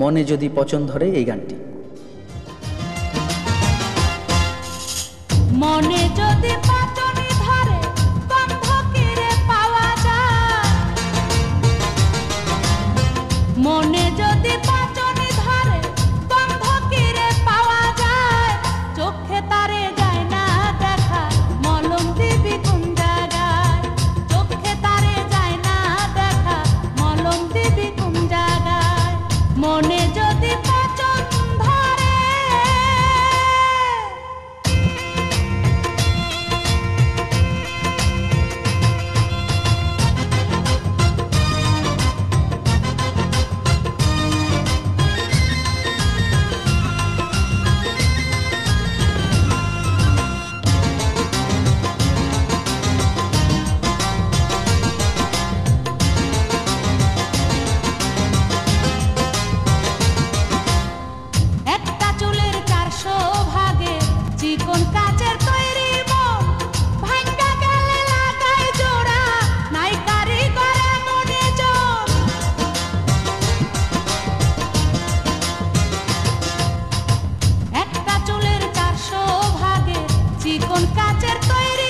মনে যদি পছন্দ ধরে এই গানটি। মনে যদি পাচনি মনে কাচের তৈরি